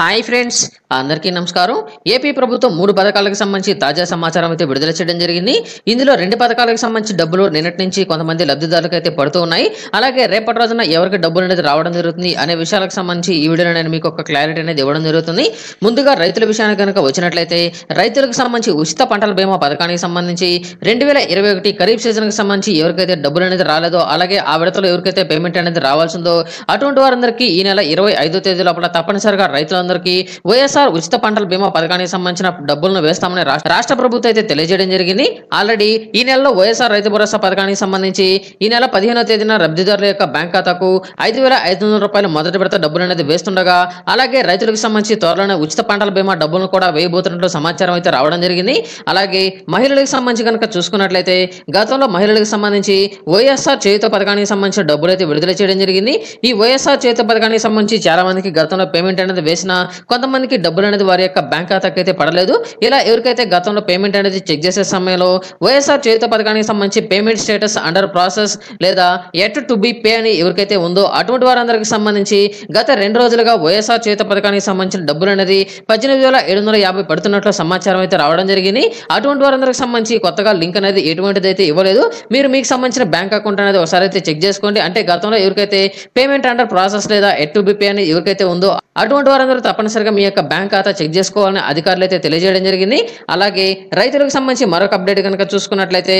Hi friends అందరికీ నమస్కారం. AP ప్రభుత్వం మూడు పథకాలకు సంబంధించి తాజా సమాచారం అయితే విడుదల చేయడం జరిగింది. ఇందులో రెండు పథకాలకు సంబంధించి డబ్బులు నిన్నటి నుంచి కొంతమంది లబ్ధిదారులకు అయితే పడుతూ ఉన్నాయి. అలాగే రేపటి రోజున ఎవరికి డబ్బులు అనేది రావడం జరుగుతుంది అనే విషయాలకు సంబంధించి ఈ వీడియోలో నేను మీకు ఒక క్లారిటీ అనేది ఇవ్వడం జరుగుతుంది. ముందుగా రైతుల విషయానికి కనుక వచ్చినట్లయితే రైతులకు సంబంధించి ఉచిత పంటల బీమా పథకానికి సంబంధించి రెండు వేల ఇరవై ఒకటి ఖరీఫ్ సీజన్కి సంబంధించి ఎవరికైతే డబ్బులు అనేది రాలేదో అలాగే ఆ విడతలో ఎవరికైతే పేమెంట్ అనేది రావాల్సిందో అటువంటి వారందరికీ ఈ నెల ఇరవై ఐదో తేదీ లోపల తప్పనిసరిగా రైతులందరికీ వైఎస్ఆర్ ఉచిత పంటల బీమా పథకానికి సంబంధించిన డబ్బులను వేస్తామని రాష్ట్ర రాష్ట్ర ప్రభుత్వం అయితే తెలియజేయడం జరిగింది. ఆల్రెడీ ఈ నెలలో వైఎస్ఆర్ రైతు భరోసా పథకానికి సంబంధించి ఈ నెల పదిహేనో తేదీన లబ్ధిదారుల యొక్క బ్యాంక్ ఖాతాకు ఐదు వేల ఐదు వందల రూపాయలు మొదటి విడత డబ్బులు అనేది వేస్తుండగా అలాగే రైతులకు సంబంధించి త్వరలోనే ఉచిత పంటల బీమా డబ్బులను కూడా వేయబోతున్నట్లు సమాచారం అయితే రావడం జరిగింది. అలాగే మహిళలకు సంబంధించి కనుక చూసుకున్నట్లయితే గతంలో మహిళలకు సంబంధించి వైఎస్ఆర్ చేయుత పథకానికి సంబంధించిన డబ్బులు అయితే విడుదల చేయడం జరిగింది. ఈ వైఎస్ఆర్ చేయుత పథకానికి సంబంధించి చాలా మందికి గతంలో పేమెంట్ అనేది వేసిన కొంతమందికి డబ్బులు అనేది వారి యొక్క బ్యాంక్ ఖాతాకి అయితే పడలేదు. ఇలా ఎవరికైతే గతంలో పేమెంట్ అనేది చెక్ చేసే సమయంలో వైఎస్ఆర్ చేత పథకానికి సంబంధించి పేమెంట్ స్టేటస్ అండర్ ప్రాసెస్ లేదా ఎట్ టు బి పే అని ఎవరికైతే ఉందో అటువంటి వారందరికి సంబంధించి గత రెండు రోజులుగా వైఎస్ఆర్ చేత పథకానికి సంబంధించిన డబ్బులు అనేది పద్దెనిమిది వేల ఏడు వందల యాభై పడుతున్నట్లు సమాచారం అయితే రావడం జరిగింది. అటువంటి వారందరికి సంబంధించి కొత్తగా లింక్ అనేది ఎటువంటిది అయితే ఇవ్వలేదు. మీరు మీకు సంబంధించిన బ్యాంక్ అకౌంట్ అనేది ఒకసారి అయితే చెక్ చేసుకోండి. అంటే గతంలో ఎవరికైతే పేమెంట్ అండర్ ప్రాసెస్ లేదా ఎట్ టు బి పే అని ఎవరికైతే ఉందో అటువంటి వారందరూ తప్పనిసరిగా మీ యొక్క బ్యాంక్ ఖాతా చెక్ చేసుకోవాలని అధికారులు అయితే తెలియజేయడం జరిగింది. అలాగే రైతులకు సంబంధించి మరొక అప్డేట్ కనుక చూసుకున్నట్లయితే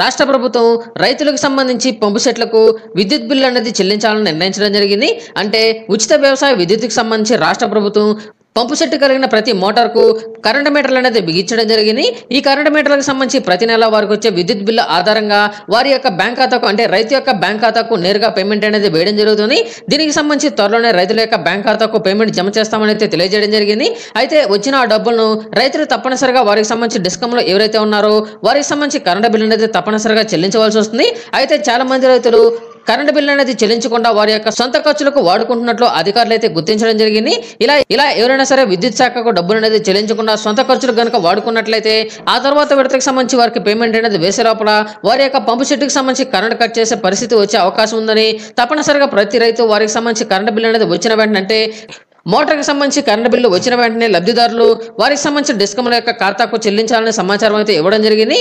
రాష్ట్ర ప్రభుత్వం రైతులకు సంబంధించి పంపు సెట్లకు విద్యుత్ బిల్లు అనేది చెల్లించాలని నిర్ణయించడం జరిగింది. అంటే ఉచిత వ్యవసాయ విద్యుత్కి సంబంధించి రాష్ట్ర ప్రభుత్వం పంపు సెట్ కలిగిన ప్రతి మోటార్కు కరెంటు మీటర్లు అనేది బిగించడం జరిగింది. ఈ కరెంటు మీటర్లకు సంబంధించి ప్రతి నెల వారికి వచ్చే విద్యుత్ బిల్లు ఆధారంగా వారి యొక్క బ్యాంక్ ఖాతాకు అంటే రైతు యొక్క బ్యాంక్ ఖాతాకు నేరుగా పేమెంట్ అనేది వేయడం జరుగుతుంది. దీనికి సంబంధించి త్వరలోనే రైతుల యొక్క బ్యాంక్ ఖాతాకు పేమెంట్ జమ చేస్తామని అయితే తెలియజేయడం జరిగింది. అయితే వచ్చిన ఆ డబ్బులను రైతులు తప్పనిసరిగా వారికి సంబంధించి డిస్కంలో ఎవరైతే ఉన్నారో వారికి సంబంధించి కరెంటు బిల్లు అనేది తప్పనిసరిగా చెల్లించవలసి వస్తుంది. అయితే చాలా మంది రైతులు కరెంటు బిల్లు అనేది చెల్లించకుండా వారి యొక్క సొంత ఖర్చులకు వాడుకుంటున్నట్లు అధికారులు అయితే గుర్తించడం జరిగింది. ఇలా ఇలా ఎవరైనా సరే విద్యుత్ శాఖకు డబ్బులు అనేది చెల్లించకుండా సొంత ఖర్చులు కనుక వాడుకున్నట్లయితే ఆ తర్వాత విడతకు సంబంధించి వారికి పేమెంట్ అనేది వేసే లోపల వారి యొక్క పంపు సెట్కి సంబంధించి కరెంట్ కట్ చేసే పరిస్థితి వచ్చే అవకాశం ఉందని తప్పనిసరిగా ప్రతి రైతు వారికి సంబంధించి కరెంటు బిల్లు అనేది వచ్చిన వెంటనే అంటే మోటార్కి సంబంధించి కరెంటు బిల్లు వచ్చిన వెంటనే లబ్ధిదారులు వారికి సంబంధించిన డిస్కమ్ల యొక్క ఖాతాకు చెల్లించాలనే సమాచారం అయితే ఇవ్వడం జరిగింది.